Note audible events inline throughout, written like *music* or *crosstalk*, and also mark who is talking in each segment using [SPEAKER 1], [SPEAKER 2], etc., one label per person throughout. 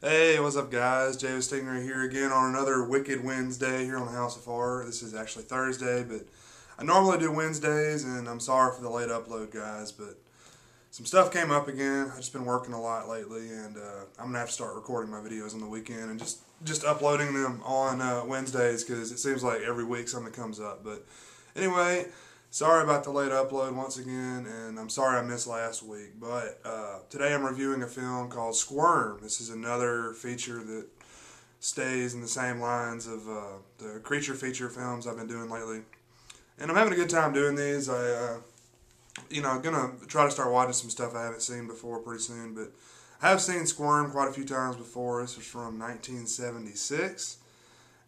[SPEAKER 1] Hey, what's up, guys? Jay Stingray here again on another Wicked Wednesday here on the House of Horror. This is actually Thursday, but I normally do Wednesdays, and I'm sorry for the late upload, guys. But some stuff came up again. I've just been working a lot lately, and uh, I'm gonna have to start recording my videos on the weekend and just just uploading them on uh, Wednesdays because it seems like every week something comes up. But anyway. Sorry about the late upload once again, and I'm sorry I missed last week. But uh, today I'm reviewing a film called Squirm. This is another feature that stays in the same lines of uh, the creature feature films I've been doing lately. And I'm having a good time doing these. I, uh, you know, gonna try to start watching some stuff I haven't seen before pretty soon. But I have seen Squirm quite a few times before. This was from 1976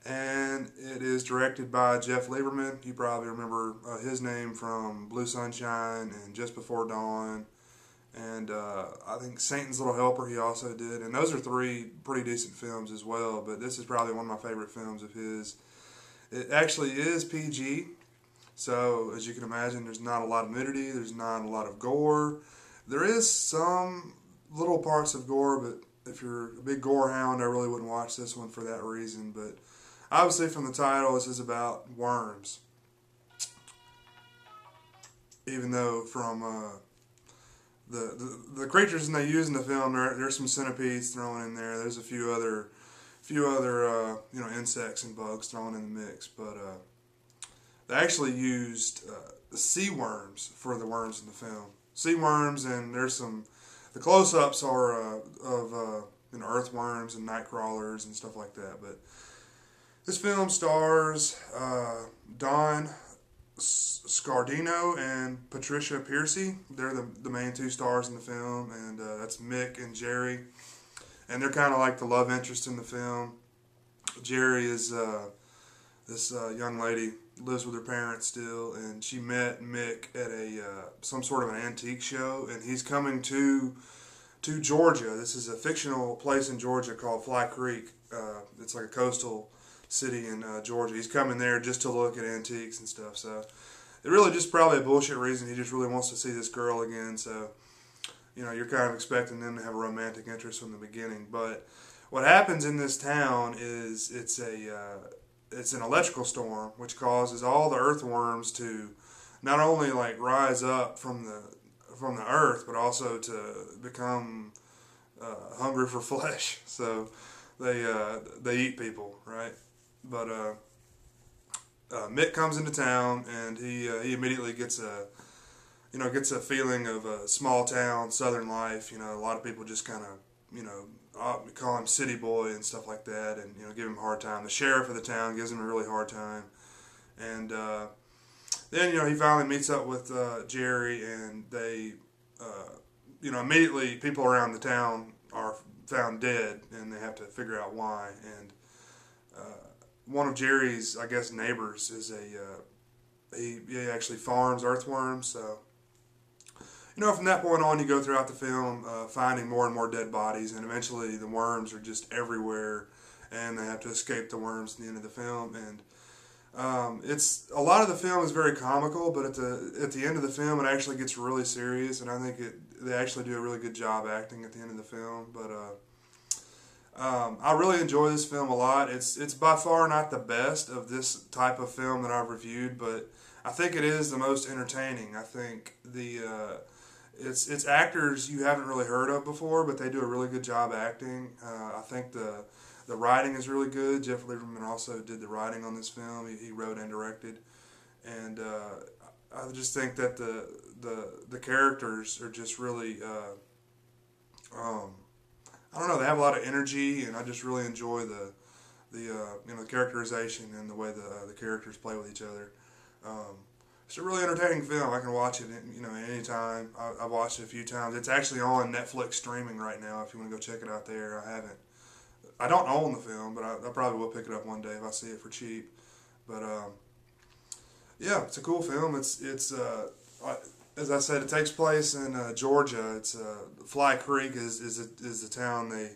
[SPEAKER 1] and it is directed by Jeff Lieberman. You probably remember uh, his name from Blue Sunshine and Just Before Dawn, and uh, I think Satan's Little Helper he also did, and those are three pretty decent films as well. But this is probably one of my favorite films of his. It actually is PG, so as you can imagine, there's not a lot of nudity, there's not a lot of gore. There is some little parts of gore, but if you're a big gore hound, I really wouldn't watch this one for that reason. But obviously, from the title, this is about worms. Even though from uh, the, the the creatures they use in the film, there, there's some centipedes thrown in there. There's a few other few other uh, you know insects and bugs thrown in the mix, but uh, they actually used uh, sea worms for the worms in the film. Sea worms, and there's some. The close-ups are uh, of uh, you know earthworms and night crawlers and stuff like that. But this film stars uh, Don Scardino and Patricia Pearcy. They're the, the main two stars in the film, and uh, that's Mick and Geri. And they're kind of like the love interest in the film. Geri is uh, this uh, young lady lives with her parents still, and she met Mick at a uh, some sort of an antique show, and he's coming to to Georgia. This is a fictional place in Georgia called Fly Creek. Uh, it's like a coastal city in uh, Georgia. He's coming there just to look at antiques and stuff. So it really just probably a bullshit reason. He just really wants to see this girl again. So you know you're kind of expecting them to have a romantic interest from the beginning. But what happens in this town is it's a uh, it's an electrical storm which causes all the earthworms to not only like rise up from the from the earth, but also to become uh, hungry for *laughs* flesh. So they uh, they eat people, right? But uh, uh, Mick comes into town and he uh, he immediately gets a you know gets a feeling of a small town southern life. You know, a lot of people just kind of you know call him city boy and stuff like that, and you know give him a hard time. The sheriff of the town gives him a really hard time, and uh, then you know he finally meets up with uh, Geri, and they uh, you know immediately people around the town are found dead, and they have to figure out why. And uh, one of Geri's, I guess, neighbors is a uh, he, he actually farms earthworms, so you know, from that point on, you go throughout the film uh, finding more and more dead bodies, and eventually the worms are just everywhere, and they have to escape the worms at the end of the film. And um, it's a lot of the film is very comical, but at the at the end of the film, it actually gets really serious, and I think it they actually do a really good job acting at the end of the film. But uh, um, I really enjoy this film a lot. It's it's by far not the best of this type of film that I've reviewed, but I think it is the most entertaining. I think the uh, it's it's actors you haven't really heard of before, but they do a really good job acting. Uh, I think the the writing is really good. Jeff Lieberman also did the writing on this film. He, he wrote and directed, and uh, I just think that the the the characters are just really. Uh, um, I don't know. They have a lot of energy, and I just really enjoy the the uh, you know the characterization and the way the uh, the characters play with each other. Um, it's a really entertaining film. I can watch it, you know, anytime. I, I've watched it a few times. It's actually on Netflix streaming right now. If you want to go check it out there, I haven't. I don't own the film, but I, I probably will pick it up one day if I see it for cheap. But um, yeah, it's a cool film. It's it's uh, as I said, it takes place in uh, Georgia. It's uh, Fly Creek is is a, is the town they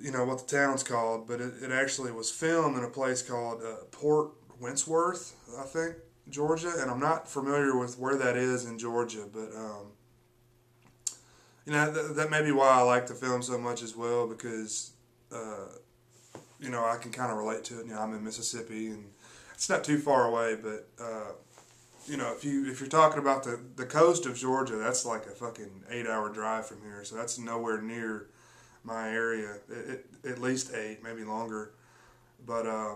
[SPEAKER 1] you know what the town's called, but it, it actually was filmed in a place called uh, Port Wentworth, I think. Georgia, and I'm not familiar with where that is in Georgia, but um, you know th- that may be why I like the film so much as well because uh, you know I can kind of relate to it. You know, I'm in Mississippi and it's not too far away, but uh, you know if you if you're talking about the the coast of Georgia, that's like a fucking eight hour drive from here, so that's nowhere near my area. It, it, at least eight, maybe longer. But uh,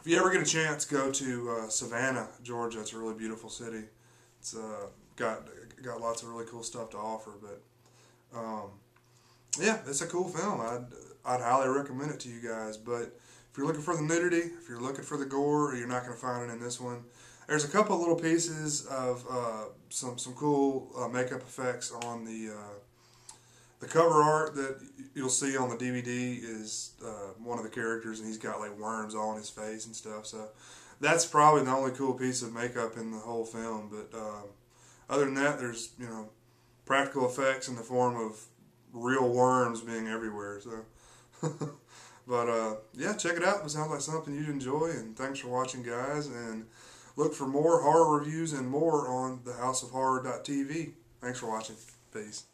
[SPEAKER 1] if you ever get a chance, go to uh, Savannah, Georgia. It's a really beautiful city. It's uh, got got lots of really cool stuff to offer. But um, yeah, it's a cool film. I'd I'd highly recommend it to you guys. But if you're looking for the nudity, if you're looking for the gore, you're not going to find it in this one. There's a couple little pieces of uh, some some cool uh, makeup effects on the uh, the cover art that you'll see on the DVD is uh, one of the characters, and he's got like worms all on his face and stuff. So that's probably the only cool piece of makeup in the whole film. But um, other than that, there's you know practical effects in the form of real worms being everywhere. So, *laughs* but uh, yeah, check it out. It sounds like something you'd enjoy. And thanks for watching, guys. And look for more horror reviews and more on thehouseofhorror.tv. Thanks for watching. Peace.